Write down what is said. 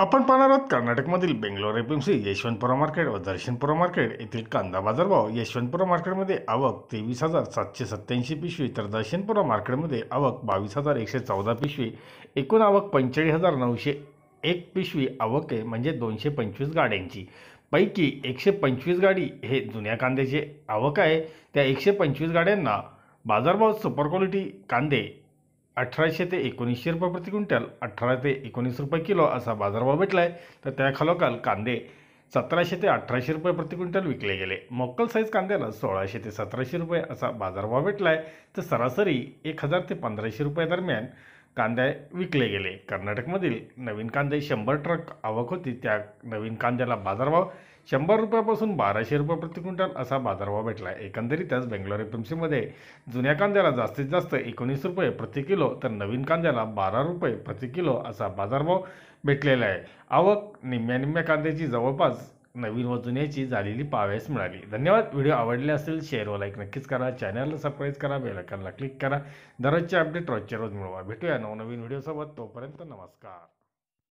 आपण पाहणार आहोत कर्नाटकमधील बेंगलोर एपीएमसी यशवंतपुरा मार्केट व दर्शनपुरा मार्केट. येथील कांदा बाजारभाव यशवंतपुरा मार्केटमध्ये आवक तेवीस हजार सातशे सत्त्याऐंशी पिशवी तर दर्शनपुरा मार्केटमध्ये आवक बावीस हजार एकशे चौदा पिशवी. एकूण आवक पंचेचाळीस हजार नऊशे एक पिशवी. आवक आहे म्हणजे दोनशे पंचवीस गाड्यांची. पैकी एकशे पंचवीस गाडी हे जुन्या कांद्याचे आवक आहे. त्या एकशे पंचवीस गाड्यांना बाजारभाव सुपर क्वालिटी कांदे अठराशे ते एकोणीसशे रुपये प्रति क्विंटल अठरा ते एकोणीस रुपये किलो असा बाजारभाव भेटला आहे तर त्याखालोखाल कांदे सतराशे ते अठराशे रुपये प्रति क्विंटल विकले गेले. मोकल साईज कांद्याला सोळाशे ते सतराशे रुपये असा बाजारभाव भेटला आहे तर सरासरी एक हजार ते पंधराशे रुपये दरम्यान कांदे विकले गेले. कर्नाटकमधील नवीन कांदे शंभर ट्रक आवक होती. त्या नवीन कांद्याला बाजारभाव शंभर रुपयापासून बाराशे रुपये प्रति क्विंटल असा बाजारभाव भेटला. आहे एकंदरीतच बेंगलोर एपीएमसीमध्ये जुन्या कांद्याला जास्तीत जास्त एकोणीस रुपये प्रति किलो तर नवीन कांद्याला बारा रुपये प्रति किलो असा बाजारभाव भेटलेला आहे. आवक निम्म्या निम्म्या कांद्याची जवळपास नवीन व जुन्याची झालेली पाहावयास मिळाली. धन्यवाद. व्हिडिओ आवडले असेल शेअर व लाईक नक्कीच करा. चॅनलला सबस्क्राईब करा बेलायकनला क्लिक करा. दररोजचे अपडेट रोजच्या रोज मिळवा. भेटूया नवनवीन व्हिडिओसोबत तोपर्यंत नमस्कार.